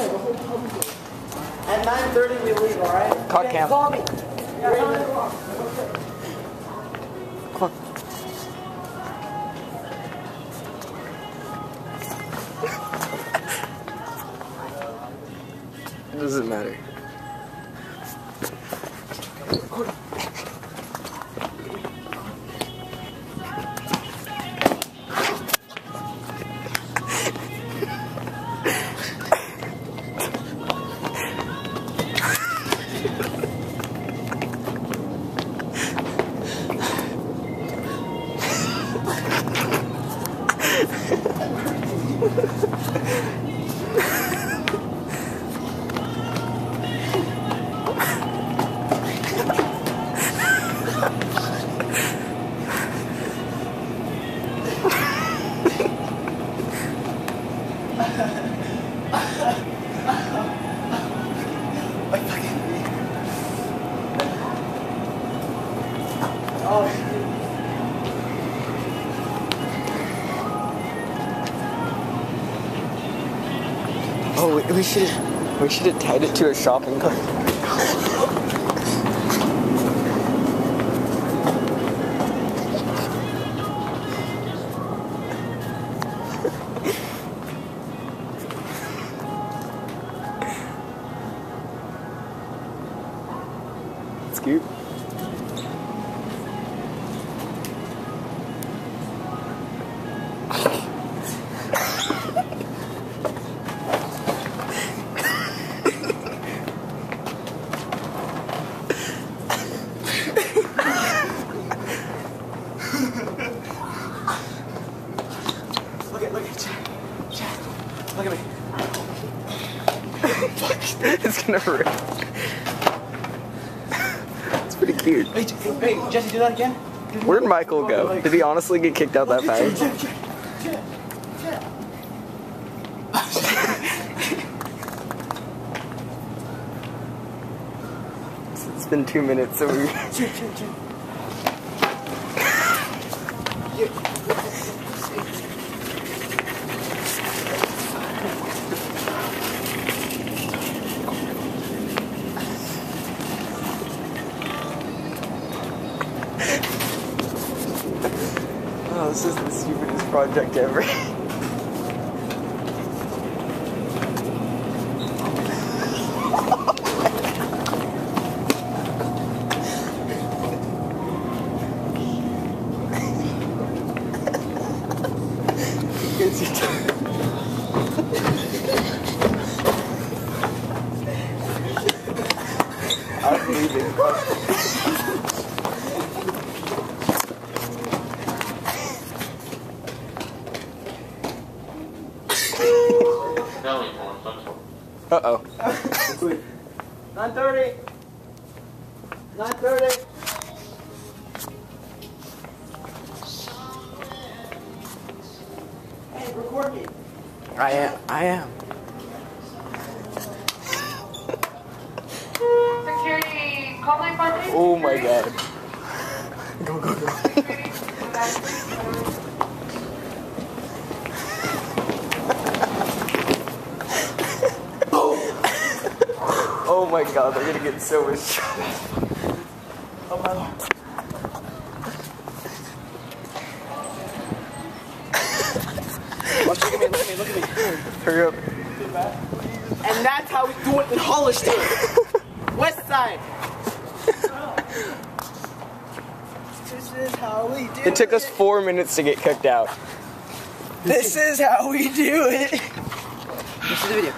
At 9.30 we leave, alright? Caught cam. Call me. Come on. It doesn't matter. Oh, Oh, we- we should we should have tied it to a shopping cart. Scoot. Look at, look at Chad. Chad, look at me. it's gonna rip. it's pretty cute. Hey, hey, Jesse, do that again. Where'd Michael go? Did he honestly get kicked out that fast? It's been two minutes, so we. Oh, this is the stupidest project ever. Uh oh. 9.30. 9.30. Hey, record me. I am. I am. Oh my god. Go, go, go. Oh my god, they're gonna get so much trouble. Oh, my Lord. Watch, look at me, look at me, look at me. Hurry up. And that's how we do it in Hollister. West side. This is how we do It took us four minutes to get kicked out. This is how we do it. This is the video.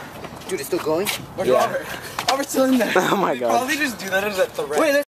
Dude, it's still going? Where's Yeah. Robert? Robert's still in there. Oh my god. Probably just do that as a threat. Wait,